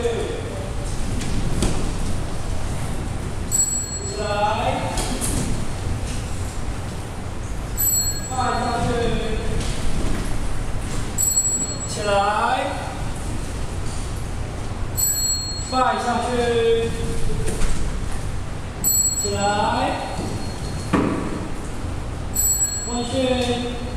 起来放下去起来放下去起来微信